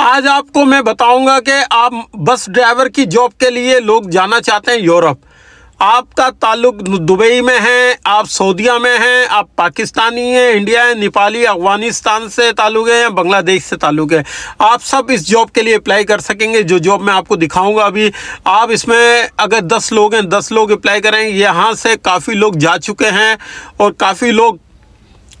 आज आपको मैं बताऊँगा कि आप बस ड्राइवर की जॉब के लिए लोग जाना चाहते हैं यूरोप। आपका ताल्लुक दुबई में है, आप सऊदिया में हैं, आप पाकिस्तानी हैं, इंडिया है, नेपाली, अफ़गानिस्तान से ताल्लुक है या बांग्लादेश से ताल्लुक है। आप सब इस जॉब के लिए अप्लाई कर सकेंगे। जो जॉब मैं आपको दिखाऊँगा अभी, आप इसमें अगर दस लोग हैं, दस लोग अप्लाई करें, यहाँ से काफ़ी लोग जा चुके हैं और काफ़ी लोग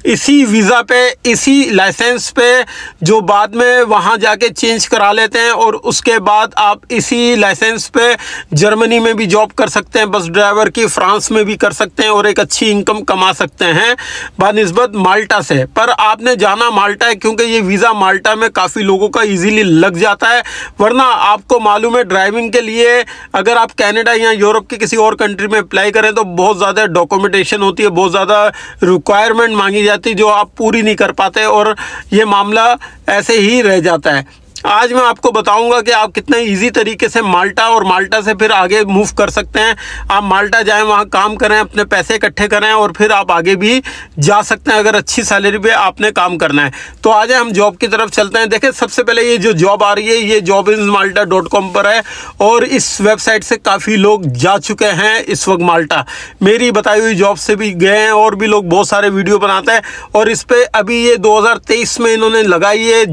इसी वीज़ा पे, इसी लाइसेंस पे जो बाद में वहाँ जाके चेंज करा लेते हैं और उसके बाद आप इसी लाइसेंस पे जर्मनी में भी जॉब कर सकते हैं, बस ड्राइवर की, फ्रांस में भी कर सकते हैं और एक अच्छी इनकम कमा सकते हैं, बनस्बत माल्टा से। पर आपने जाना माल्टा है क्योंकि ये वीज़ा माल्टा में काफ़ी लोगों का ईजीली लग जाता है, वरना आपको मालूम है ड्राइविंग के लिए अगर आप कैनेडा या यूरोप की किसी और कंट्री में अप्लाई करें तो बहुत ज़्यादा डॉक्यूमेंटेशन होती है, बहुत ज़्यादा रिक्वायरमेंट मांगी जाती जो आप पूरी नहीं कर पाते और ये मामला ऐसे ही रह जाता है। आज मैं आपको बताऊँगा कि आप कितने इजी तरीके से माल्टा और माल्टा से फिर आगे मूव कर सकते हैं। आप माल्टा जाएँ, वहाँ काम करें, अपने पैसे इकट्ठे करें और फिर आप आगे भी जा सकते हैं अगर अच्छी सैलरी पे आपने काम करना है। तो आज हम जॉब की तरफ़ चलते हैं। देखें, सबसे पहले ये जो जॉब आ रही है, ये job in Malta dot com पर है और इस वेबसाइट से काफ़ी लोग जा चुके हैं इस वक्त माल्टा। मेरी बताई हुई जॉब से भी गए हैं और भी लोग बहुत सारे वीडियो बनाते हैं और इस पर अभी ये दो हज़ार तेईस में इन्होंने लगाई है।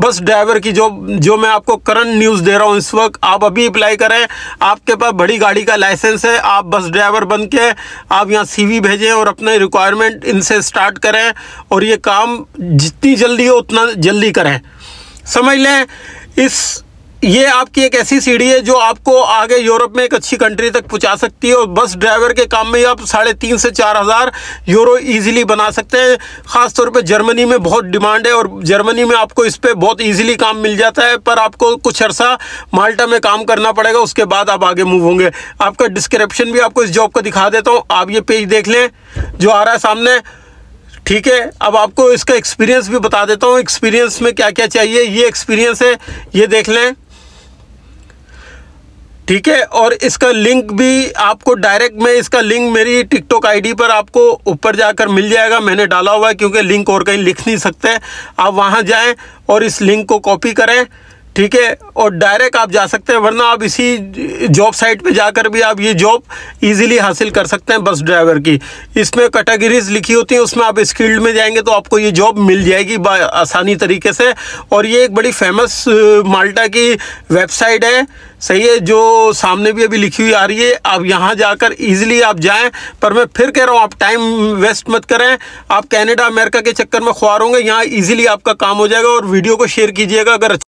बस ड्राइवर की जो जो मैं आपको करंट न्यूज़ दे रहा हूँ, इस वक्त आप अभी अप्लाई करें। आपके पास बड़ी गाड़ी का लाइसेंस है, आप बस ड्राइवर बन के आप यहाँ सीवी भेजें और अपने रिक्वायरमेंट इनसे स्टार्ट करें और ये काम जितनी जल्दी हो उतना जल्दी करें। समझ लें, इस ये आपकी एक ऐसी सीढ़ी है जो आपको आगे यूरोप में एक अच्छी कंट्री तक पहुँचा सकती है और बस ड्राइवर के काम में आप साढ़े तीन से चार हज़ार यूरो इजीली बना सकते हैं। ख़ास तौर पे जर्मनी में बहुत डिमांड है और जर्मनी में आपको इस पर बहुत इजीली काम मिल जाता है, पर आपको कुछ अर्सा माल्टा में काम करना पड़ेगा, उसके बाद आप आगे मूव होंगे। आपका डिस्क्रिप्शन भी आपको इस जॉब का दिखा देता हूँ। आप ये पेज देख लें जो आ रहा है सामने। ठीक है, अब आपको इसका एक्सपीरियंस भी बता देता हूँ। एक्सपीरियंस में क्या क्या चाहिए? ये एक्सपीरियंस है, ये देख लें। ठीक है, और इसका लिंक भी आपको डायरेक्ट में इसका लिंक मेरी टिकटॉक आईडी पर आपको ऊपर जाकर मिल जाएगा। मैंने डाला हुआ है क्योंकि लिंक और कहीं लिख नहीं सकते। आप वहाँ जाएँ और इस लिंक को कॉपी करें, ठीक है? और डायरेक्ट आप जा सकते हैं, वरना आप इसी जॉब साइट पे जाकर भी आप ये जॉब इजीली हासिल कर सकते हैं बस ड्राइवर की। इसमें कैटेगरीज लिखी होती हैं, उसमें आप इस फ़ील्ड में जाएँगे तो आपको ये जॉब मिल जाएगी आसानी तरीके से। और ये एक बड़ी फ़ेमस माल्टा की वेबसाइट है। सही है, जो सामने भी अभी लिखी हुई आ रही है, आप यहाँ जाकर इजीली आप जाएँ, पर मैं फिर कह रहा हूँ, आप टाइम वेस्ट मत करें। आप कनाडा अमेरिका के चक्कर में ख्वार होंगे यहाँ इजीली आपका काम हो जाएगा और वीडियो को शेयर कीजिएगा, अगर